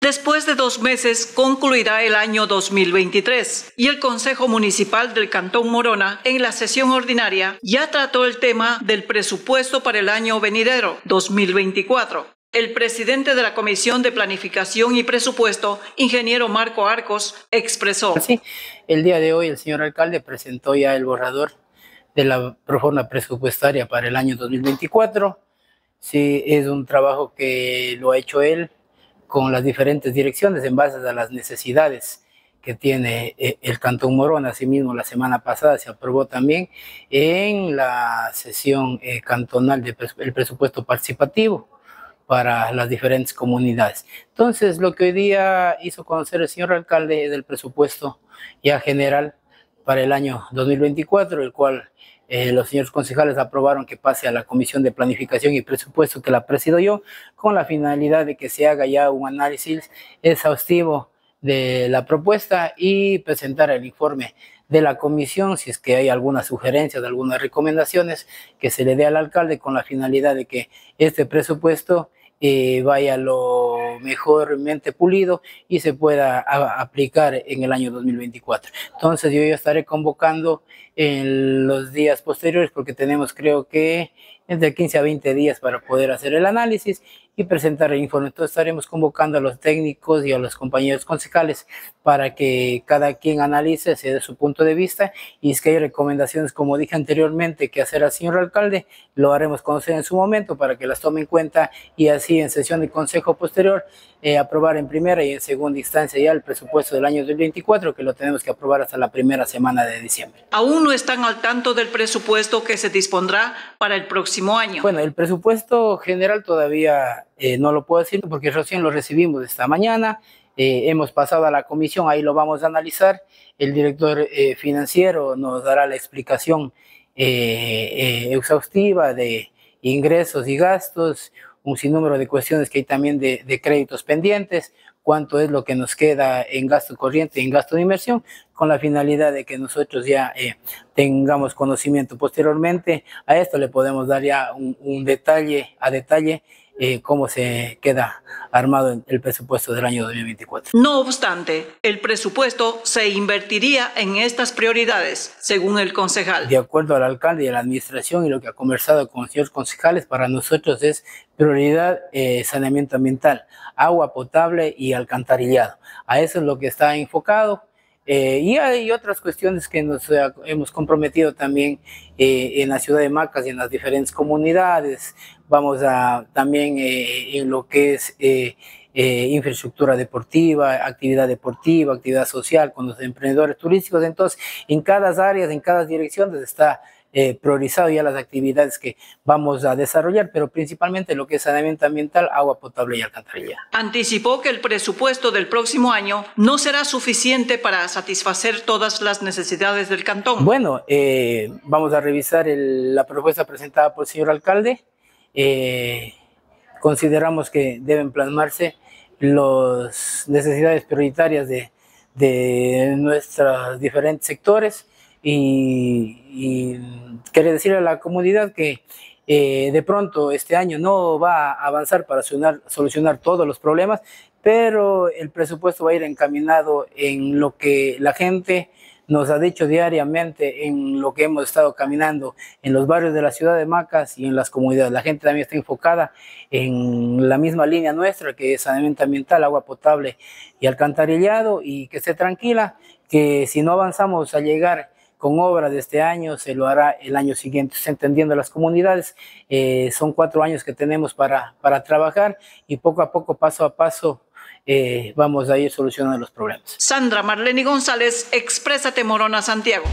Después de dos meses concluirá el año 2023 y el Consejo Municipal del Cantón Morona en la sesión ordinaria ya trató el tema del presupuesto para el año venidero 2024. El presidente de la Comisión de Planificación y Presupuesto, ingeniero Marco Arcos, expresó. Sí, el día de hoy el señor alcalde presentó ya el borrador de la reforma presupuestaria para el año 2024. Sí, es un trabajo que lo ha hecho él con las diferentes direcciones en base a las necesidades que tiene eh, el Cantón Morón. Asimismo, la semana pasada se aprobó también en la sesión eh, cantonal del presupuesto participativo para las diferentes comunidades. Entonces, lo que hoy día hizo conocer el señor alcalde del presupuesto ya general para el año 2024, el cual eh, los señores concejales aprobaron que pase a la Comisión de Planificación y Presupuesto que la presido yo, con la finalidad de que se haga ya un análisis exhaustivo de la propuesta y presentar el informe de la comisión, si es que hay alguna sugerencia, algunas recomendaciones, que se le dé al alcalde con la finalidad de que este presupuesto eh, vaya lo mejormente pulido y se pueda aplicar en el año 2024. Entonces yo ya estaré convocando en los días posteriores porque tenemos creo que entre 15 a 20 días para poder hacer el análisis y presentar el informe. Entonces estaremos convocando a los técnicos y a los compañeros concejales para que cada quien analice, se dé su punto de vista y es que hay recomendaciones, como dije anteriormente, que hacer al señor alcalde, lo haremos conocer en su momento para que las tome en cuenta y así en sesión de consejo posterior eh, aprobar en primera y en segunda instancia ya el presupuesto del año 2024 que lo tenemos que aprobar hasta la primera semana de diciembre. Aún no están al tanto del presupuesto que se dispondrá para el próximo año. Bueno, el presupuesto general todavía eh, no lo puedo decir porque recién lo recibimos esta mañana. Eh, hemos pasado a la comisión, ahí lo vamos a analizar. El director eh, financiero nos dará la explicación eh, exhaustiva de ingresos y gastos, un sinnúmero de cuestiones que hay también de, créditos pendientes, cuánto es lo que nos queda en gasto corriente y en gasto de inversión, con la finalidad de que nosotros ya tengamos conocimiento. Posteriormente a esto le podemos dar ya un detalle a detalle eh, cómo se queda armado el presupuesto del año 2024. No obstante, el presupuesto se invertiría en estas prioridades, según el concejal. De acuerdo al alcalde y a la administración y lo que ha conversado con los señores concejales, para nosotros es prioridad eh, saneamiento ambiental, agua potable y alcantarillado. A eso es lo que está enfocado eh, y hay otras cuestiones que nos eh, hemos comprometido también eh, en la ciudad de Macas y en las diferentes comunidades. Vamos a también en lo que es infraestructura deportiva, actividad deportiva, actividad social con los emprendedores turísticos. Entonces, en cada área, en cada dirección está eh, priorizado ya las actividades que vamos a desarrollar, pero principalmente lo que es saneamiento ambiental, agua potable y alcantarilla. Anticipó que el presupuesto del próximo año no será suficiente para satisfacer todas las necesidades del cantón. Bueno, eh, vamos a revisar la propuesta presentada por el señor alcalde. Eh, consideramos que deben plasmarse las necesidades prioritarias de, de nuestros diferentes sectores y, y quiere decir a la comunidad que eh, de pronto este año no va a avanzar para solucionar, solucionar todos los problemas, pero el presupuesto va a ir encaminado en lo que la gente nos ha dicho diariamente en lo que hemos estado caminando en los barrios de la ciudad de Macas y en las comunidades. La gente también está enfocada en la misma línea nuestra, que es saneamiento ambiental, agua potable y alcantarillado, y que esté tranquila, que si no avanzamos a llegar con obra de este año, se lo hará el año siguiente, entendiendo las comunidades. Eh, son cuatro años que tenemos para, para trabajar y poco a poco, paso a paso, eh, vamos a ir solucionando los problemas. Sandra Marlene González, Exprésate Morona, Santiago.